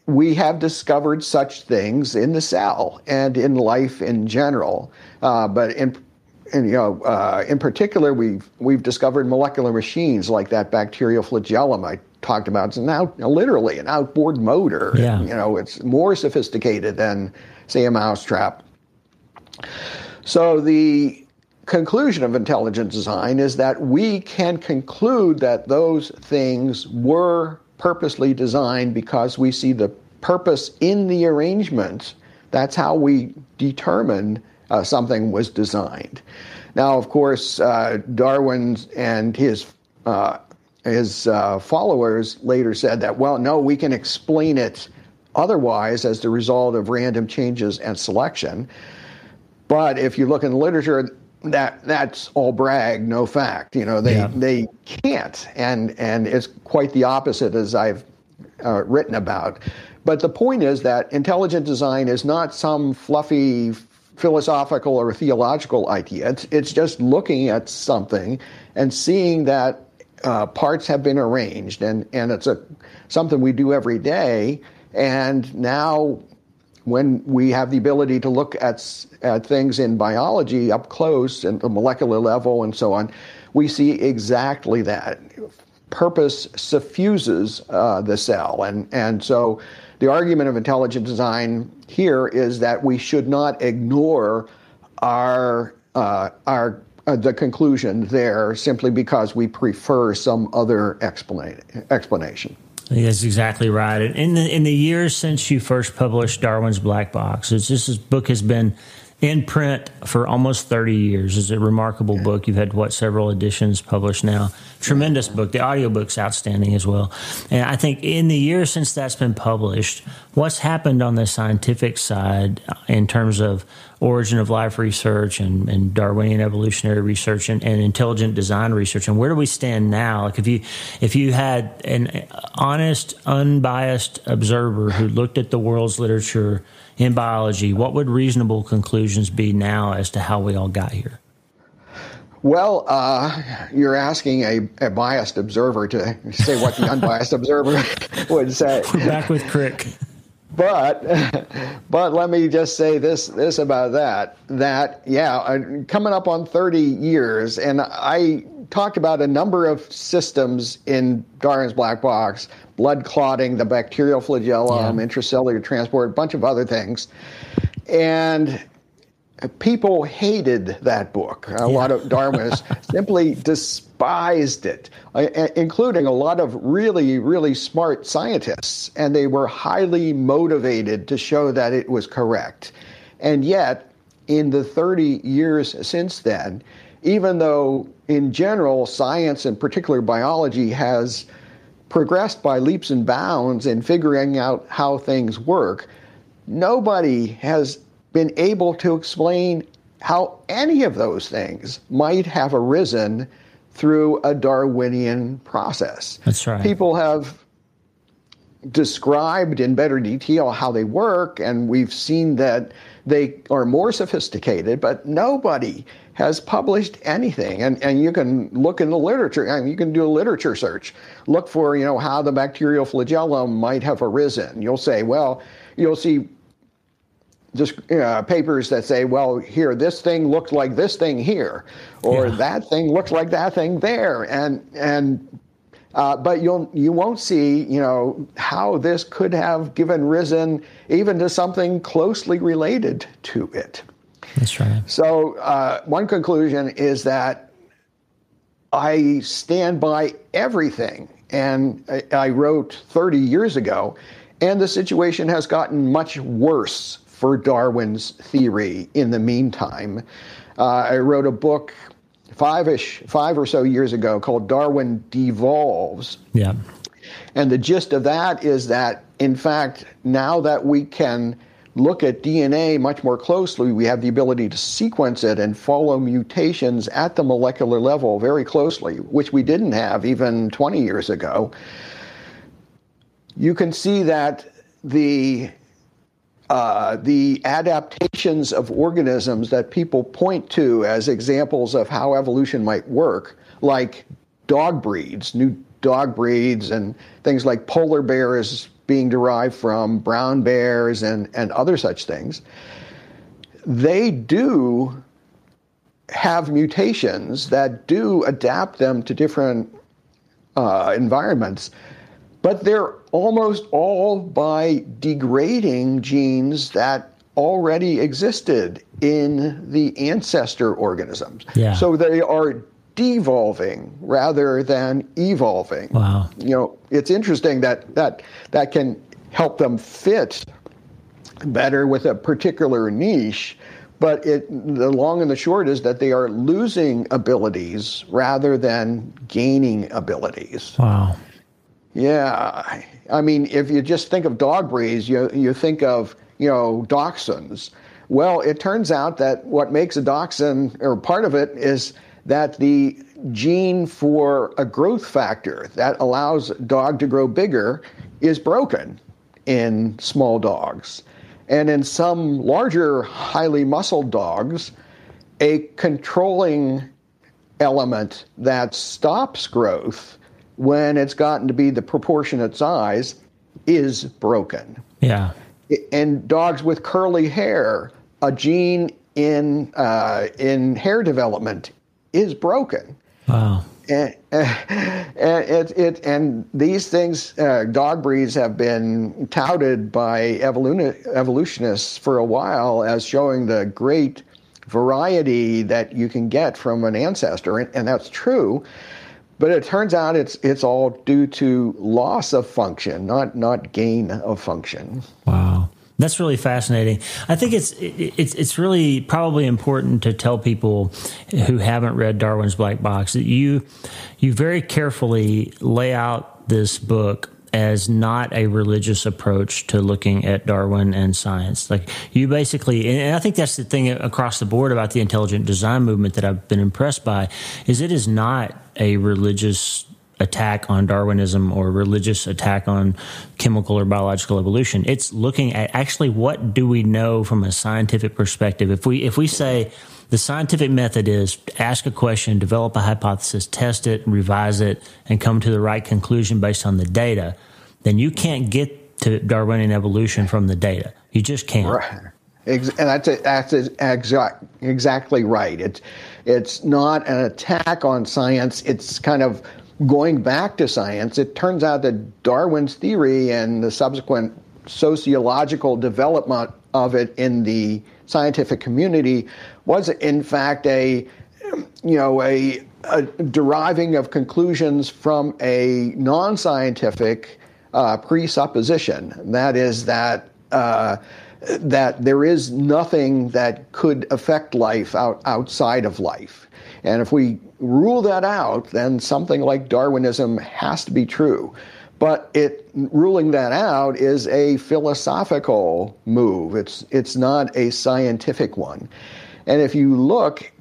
we have discovered such things in the cell and in life in general. Uh, but in and you know, uh, in particular, we've we've discovered molecular machines like that bacterial flagellum I talked about. It's now literally an outboard motor. Yeah. You know, it's more sophisticated than say a mousetrap. So the conclusion of intelligent design is that we can conclude that those things were purposely designed because we see the purpose in the arrangement That's how we determine uh, something was designed. Now, of course, uh, Darwin and his uh, his uh, followers later said that, well, no, we can explain it otherwise as the result of random changes and selection. But if you look in the literature, that that's all brag, no fact. You know, they yeah. they can't, and and it's quite the opposite as I've uh, written about. But the point is that intelligent design is not some fluffy philosophical or theological idea. It's, it's just looking at something and seeing that uh, parts have been arranged, and, and it's a something we do every day. And now, when we have the ability to look at at things in biology up close and the molecular level and so on, we see exactly that. Purpose suffuses uh, the cell, and and so the argument of intelligent design here is that we should not ignore our uh, our uh, the conclusion there simply because we prefer some other explanation. That's exactly right. In the in the years since you first published Darwin's Black Box, this book has been in print for almost 30 years. It's a remarkable yeah. book. You've had what several editions published now. Tremendous book. The audiobook's outstanding as well. And I think in the years since that's been published, what's happened on the scientific side in terms of origin of life research and, and Darwinian evolutionary research and, and, intelligent design research and where do we stand now? Like if you if you had an honest, unbiased observer who looked at the world's literature in biology, what would reasonable conclusions be now as to how we all got here? Well, uh, you're asking a, a, biased observer to say what the unbiased observer would say. We're back with Crick. But, but let me just say this this about that. That yeah, uh, coming up on 30 years, and I talked about a number of systems in Darwin's black box blood clotting, the bacterial flagellum, yeah. intracellular transport, a bunch of other things. And people hated that book. A yeah. lot of Darwinists simply despised it, uh, including a lot of really, really smart scientists. And they were highly motivated to show that it was correct. And yet, in the 30 years since then, even though in general science and particular biology has progressed by leaps and bounds in figuring out how things work, nobody has been able to explain how any of those things might have arisen through a Darwinian process. That's right. People have described in better detail how they work, and we've seen that they are more sophisticated, but nobody has published anything. And, and you can look in the literature, mean, you can do a literature search. Look for, you know, how the bacterial flagellum might have arisen. You'll say, well, you'll see just uh, papers that say, well, here, this thing looked like this thing here, or yeah. that thing looks like that thing there. And, and uh, but you'll you won't see you know how this could have given risen even to something closely related to it. That's right. So, uh, one conclusion is that I stand by everything. And I, I wrote 30 years ago, and the situation has gotten much worse for Darwin's theory in the meantime. Uh, I wrote a book five-ish, five or so years ago called Darwin Devolves. Yeah. And the gist of that is that, in fact, now that we can look at DNA much more closely, we have the ability to sequence it and follow mutations at the molecular level very closely, which we didn't have even 20 years ago. You can see that the uh, the adaptations of organisms that people point to as examples of how evolution might work, like dog breeds, new dog breeds, and things like polar bears being derived from brown bears and, and other such things, they do have mutations that do adapt them to different uh, environments, but they're almost all by degrading genes that already existed in the ancestor organisms. Yeah. So they are devolving rather than evolving. Wow. You know, it's interesting that that that can help them fit better with a particular niche. But it, the long and the short is that they are losing abilities rather than gaining abilities. Wow. Yeah, I mean, if you just think of dog breeds, you you think of you know dachshunds. Well, it turns out that what makes a dachshund, or part of it, is that the gene for a growth factor that allows dog to grow bigger is broken in small dogs. And in some larger, highly muscled dogs, a controlling element that stops growth when it's gotten to be the proportionate size is broken. Yeah. And dogs with curly hair, a gene in uh, in hair development is broken. Wow. And, and it, it, and these things, uh, dog breeds have been touted by evolutionists for a while as showing the great variety that you can get from an ancestor, and, and that's true. But it turns out it's it's all due to loss of function, not not gain of function. Wow. That's really fascinating. I think it's it's it's really probably important to tell people who haven't read Darwin's Black Box that you you very carefully lay out this book as not a religious approach to looking at Darwin and science. Like you basically, and I think that's the thing across the board about the intelligent design movement that I've been impressed by, is it is not a religious attack on Darwinism or religious attack on chemical or biological evolution. It's looking at actually what do we know from a scientific perspective. If we if we say the scientific method is ask a question, develop a hypothesis, test it, revise it, and come to the right conclusion based on the data, then you can't get to Darwinian evolution from the data. You just can't. Right. And that's, a, that's exact, exactly right. It's, it's not an attack on science. It's kind of going back to science, it turns out that Darwin's theory and the subsequent sociological development of it in the scientific community was in fact a you know a, a deriving of conclusions from a non-scientific uh, presupposition that is that uh, that there is nothing that could affect life out, outside of life and if we rule that out, then something like Darwinism has to be true. But it ruling that out is a philosophical move. It's it's not a scientific one. And if you look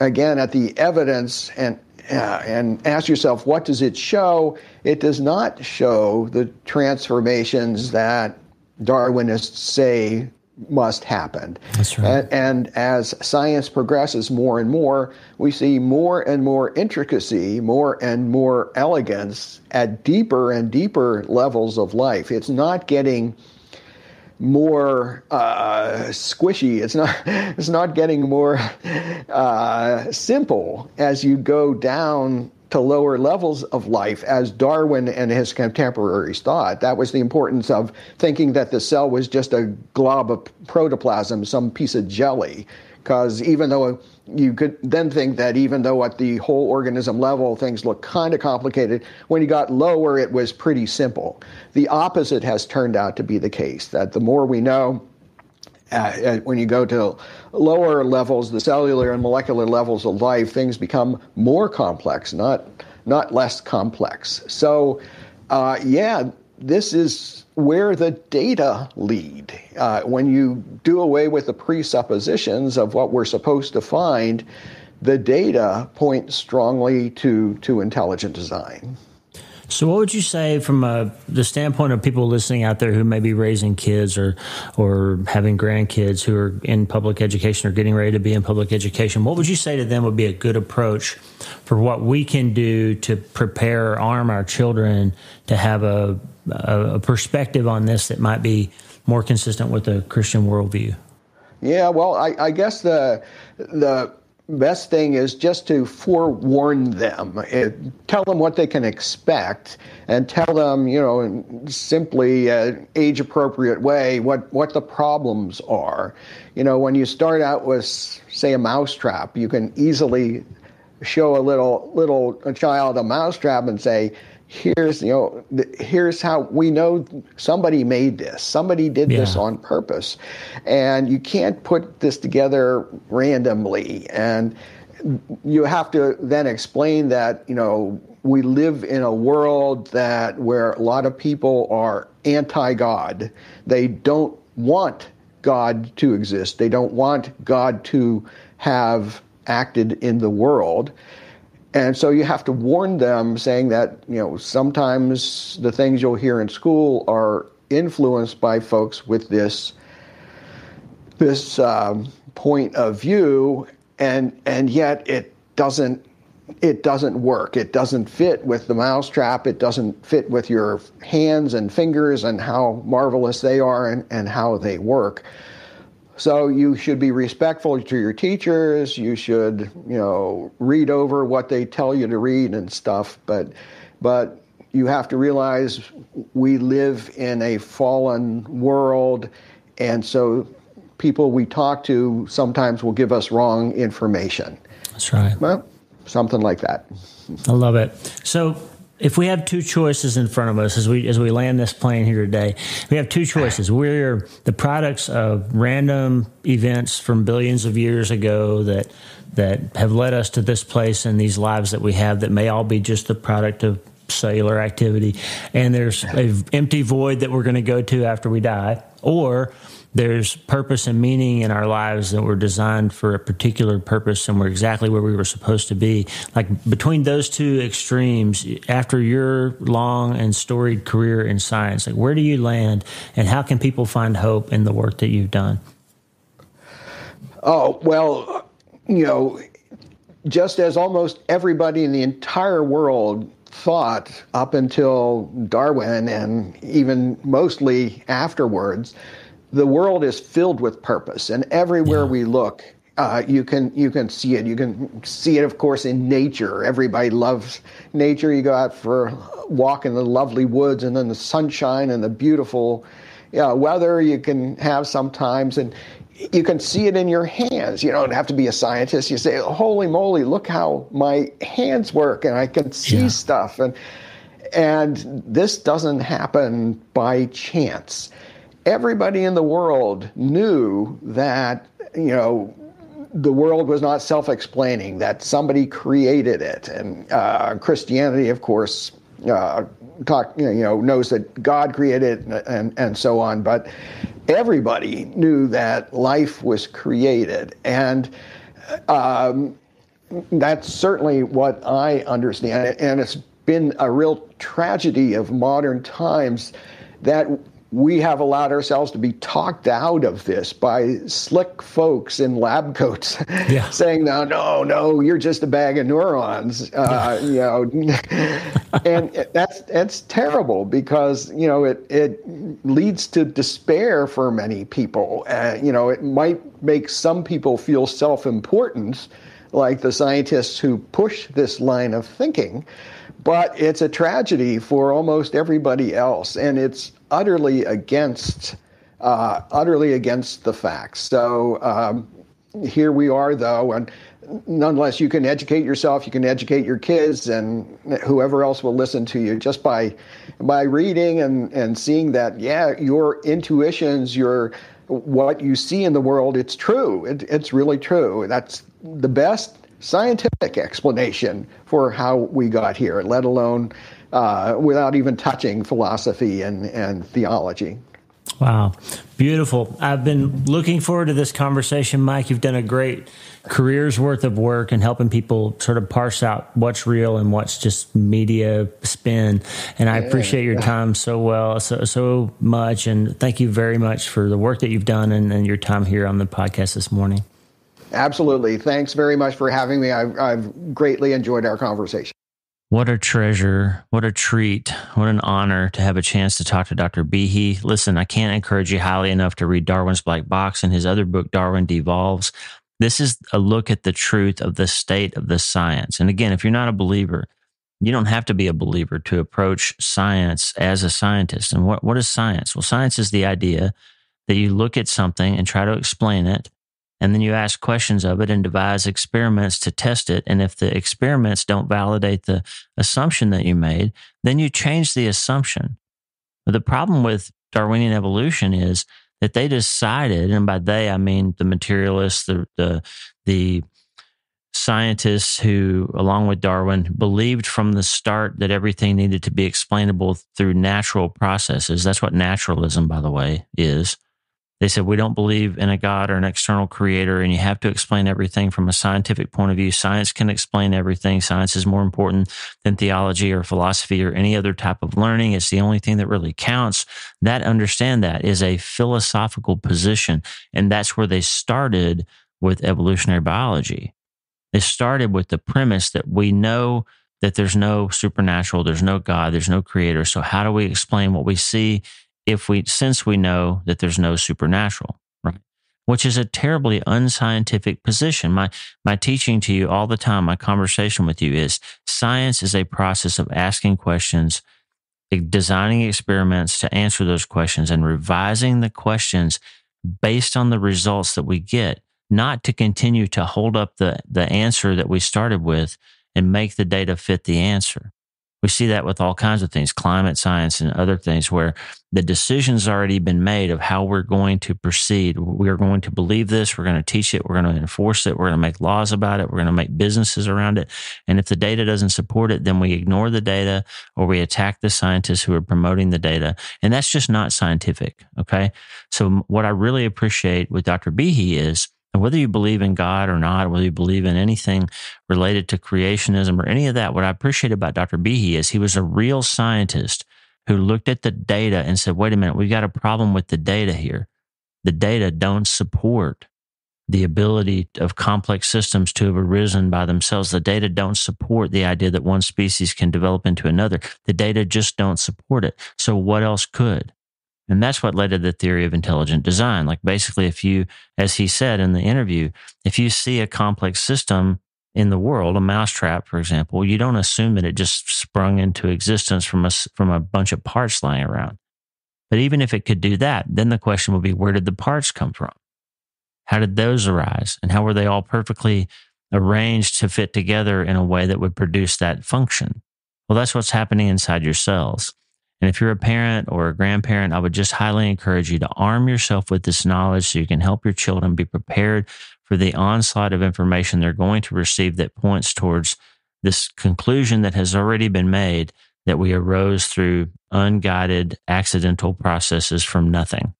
again at the evidence and uh, and ask yourself, what does it show? It does not show the transformations that Darwinists say must happen. That's right. And, and, as science progresses more and more, we see more and more intricacy, more and more elegance at deeper and deeper levels of life. It's not getting more uh, squishy. It's not. It's not getting more uh, simple as you go down to lower levels of life as Darwin and his contemporaries thought. That was the importance of thinking that the cell was just a glob of protoplasm, some piece of jelly. Because even though you could then think that even though at the whole organism level things look kind of complicated, when you got lower it was pretty simple. The opposite has turned out to be the case, that the more we know, uh, uh, when you go to lower levels, the cellular and molecular levels of life, things become more complex, not not less complex. So, uh, yeah, this is where the data lead. Uh, when you do away with the presuppositions of what we're supposed to find, the data point strongly to to intelligent design. So, what would you say from uh, the standpoint of people listening out there who may be raising kids or or having grandkids who are in public education or getting ready to be in public education? What would you say to them would be a good approach for what we can do to prepare, or arm our children to have a, a perspective on this that might be more consistent with the Christian worldview? Yeah, well, I, I guess the the best thing is just to forewarn them, it, uh, tell them what they can expect, and tell them, you know, in simply uh, age appropriate way what what the problems are. You know, when you start out with, say, a mousetrap, you can easily show a little little child a mousetrap and say, here's you know here's how we know somebody made this. Somebody did yeah. this on purpose. And you can't put this together randomly. And you have to then explain that you know we live in a world that where a lot of people are anti-god. They don't want god to exist. They don't want god to have acted in the world and so you have to warn them, saying that you know sometimes the things you'll hear in school are influenced by folks with this this um, point of view, and and yet it doesn't it doesn't work. It doesn't fit with the mousetrap. It doesn't fit with your hands and fingers and how marvelous they are and, and how they work. So you should be respectful to your teachers. You should, you know, read over what they tell you to read and stuff. But, but you have to realize we live in a fallen world, and so people we talk to sometimes will give us wrong information. That's right. Well, something like that. I love it. So if we have two choices in front of us as we as we land this plane here today, we have two choices. We're the products of random events from billions of years ago that that have led us to this place and these lives that we have that may all be just the product of cellular activity. And there's an empty void that we're going to go to after we die, or there's purpose and meaning in our lives that were designed for a particular purpose and we're exactly where we were supposed to be. Like between those two extremes, after your long and storied career in science, like where do you land and how can people find hope in the work that you've done? Oh, well, you know, just as almost everybody in the entire world thought up until Darwin and even mostly afterwards the world is filled with purpose, and everywhere yeah. we look, uh, you can you can see it. You can see it, of course, in nature. Everybody loves nature. You go out for a walk in the lovely woods, and then the sunshine and the beautiful yeah, weather you can have sometimes, and you can see it in your hands. You don't have to be a scientist. You say, "Holy moly, look how my hands work, and I can see yeah. stuff." And and this doesn't happen by chance everybody in the world knew that, you know, the world was not self explaining, that somebody created it. And uh, Christianity, of course, uh, talk, you know, knows that God created it and, and, so on. But everybody knew that life was created. And um, that's certainly what I understand. And it's been a real tragedy of modern times that we have allowed ourselves to be talked out of this by slick folks in lab coats yeah. saying, no, no, no, you're just a bag of neurons. Uh, you know, and that's, that's terrible because, you know, it, it leads to despair for many people. Uh, you know, it might make some people feel self-important, like the scientists who push this line of thinking but it's a tragedy for almost everybody else, and it's utterly against uh, utterly against the facts. So um, here we are, though, and nonetheless, you can educate yourself, you can educate your kids, and whoever else will listen to you just by by reading and and seeing that, yeah, your intuitions, your what you see in the world, it's true. It, it's really true. That's the best scientific explanation for how we got here, let alone uh, without even touching philosophy and, and theology. Wow, beautiful. I've been looking forward to this conversation, Mike. You've done a great career's worth of work in helping people sort of parse out what's real and what's just media spin. And I appreciate your time so well, so, so much. And thank you very much for the work that you've done and, and your time here on the podcast this morning. Absolutely. Thanks very much for having me. I've, I've greatly enjoyed our conversation. What a treasure. What a treat. What an honor to have a chance to talk to Dr. Behe. Listen, I can't encourage you highly enough to read Darwin's Black Box and his other book, Darwin Devolves. This is a look at the truth of the state of the science. And again, if you're not a believer, you don't have to be a believer to approach science as a scientist. And what, what is science? Well, science is the idea that you look at something and try to explain it And then you ask questions of it and devise experiments to test it. And if the experiments don't validate the assumption that you made, then you change the assumption. But the problem with Darwinian evolution is that they decided, and by they I mean the materialists, the the the scientists who, along with Darwin, believed from the start that everything needed to be explainable through natural processes. That's what naturalism, by the way, is. They said, we don't believe in a God or an external creator, and you have to explain everything from a scientific point of view. Science can explain everything. Science is more important than theology or philosophy or any other type of learning. It's the only thing that really counts. That understand that is a philosophical position. And that's where they started with evolutionary biology. They started with the premise that we know that there's no supernatural, there's no God, there's no creator. So how do we explain what we see if we, since we know that there's no supernatural, right? Which is a terribly unscientific position. My, my teaching to you all the time, my conversation with you is science is a process of asking questions, designing experiments to answer those questions and revising the questions based on the results that we get, not to continue to hold up the, the answer that we started with and make the data fit the answer. We see that with all kinds of things, climate science and other things where the decision's already been made of how we're going to proceed. We are going to believe this. We're going to teach it. We're going to enforce it. We're going to make laws about it. We're going to make businesses around it. And if the data doesn't support it, then we ignore the data or we attack the scientists who are promoting the data. And that's just not scientific. Okay. So what I really appreciate with Dr. Behe is and whether you believe in God or not, whether you believe in anything related to creationism or any of that, what I appreciate about Dr. Behe is he was a real scientist who looked at the data and said, wait a minute, we've got a problem with the data here. The data don't support the ability of complex systems to have arisen by themselves. The data don't support the idea that one species can develop into another. The data just don't support it. So what else could? And that's what led to the theory of intelligent design. Like basically, if you, as he said in the interview, if you see a complex system in the world, a mousetrap, for example, you don't assume that it just sprung into existence from a, from a bunch of parts lying around. But even if it could do that, then the question would be, where did the parts come from? How did those arise? And how were they all perfectly arranged to fit together in a way that would produce that function? Well, that's what's happening inside your cells. And if you're a parent or a grandparent, I would just highly encourage you to arm yourself with this knowledge so you can help your children be prepared for the onslaught of information they're going to receive that points towards this conclusion that has already been made that we arose through unguided, accidental processes from nothing.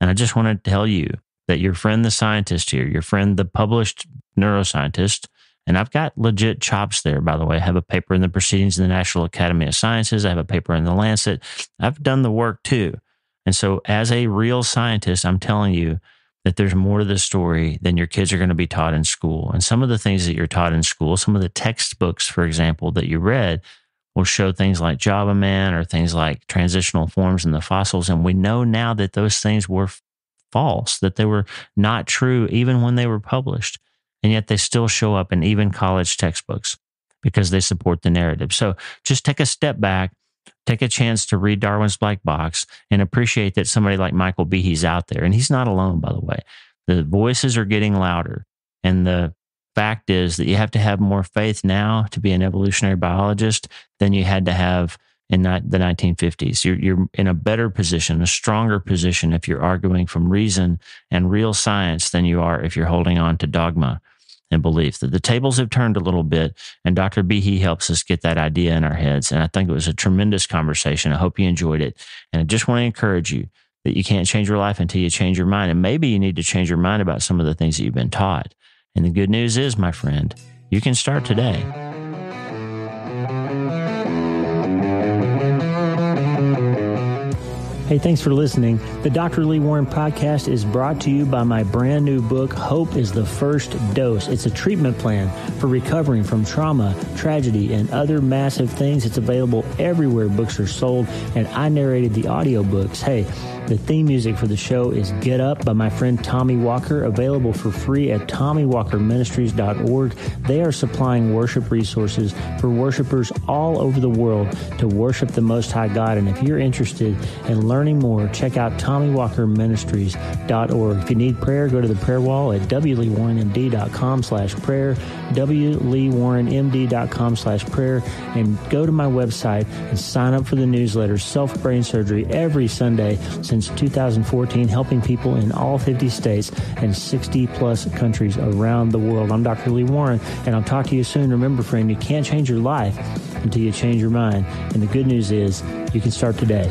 And I just want to tell you that your friend, the scientist here, your friend, the published neuroscientist, and I've got legit chops there, by the way. I have a paper in the Proceedings of the National Academy of Sciences. I have a paper in the Lancet. I've done the work too. And so, as a real scientist, I'm telling you that there's more to the story than your kids are going to be taught in school. And some of the things that you're taught in school, some of the textbooks, for example, that you read, will show things like Java Man or things like transitional forms in the fossils. And we know now that those things were false, that they were not true even when they were published and yet they still show up in even college textbooks because they support the narrative. So just take a step back, take a chance to read Darwin's Black Box and appreciate that somebody like Michael Behe's out there. And he's not alone, by the way. The voices are getting louder. And the fact is that you have to have more faith now to be an evolutionary biologist than you had to have in the 1950s. You're, you're in a better position, a stronger position if you're arguing from reason and real science than you are if you're holding on to dogma and belief. That the tables have turned a little bit, and Dr. Behe helps us get that idea in our heads. And I think it was a tremendous conversation. I hope you enjoyed it. And I just want to encourage you that you can't change your life until you change your mind. And maybe you need to change your mind about some of the things that you've been taught. And the good news is, my friend, you can start today. Hey, thanks for listening. The Dr. Lee Warren podcast is brought to you by my brand new book, Hope is the First Dose. It's a treatment plan for recovering from trauma, tragedy, and other massive things. It's available everywhere books are sold, and I narrated the audiobooks. Hey, The theme music for the show is Get Up by my friend Tommy Walker, available for free at TommyWalkerMinistries.org. They are supplying worship resources for worshipers all over the world to worship the Most High God. And if you're interested in learning more, check out TommyWalkerMinistries.org. If you need prayer, go to the prayer wall at wleewarrenmd.com slash prayer, wleewarrenmd.com slash prayer, and go to my website and sign up for the newsletter, Self Brain Surgery, every Sunday since 2014, helping people in all 50 states and 60 plus countries around the world. I'm Dr. Lee Warren, and I'll talk to you soon. Remember, friend, you can't change your life until you change your mind. And the good news is you can start today.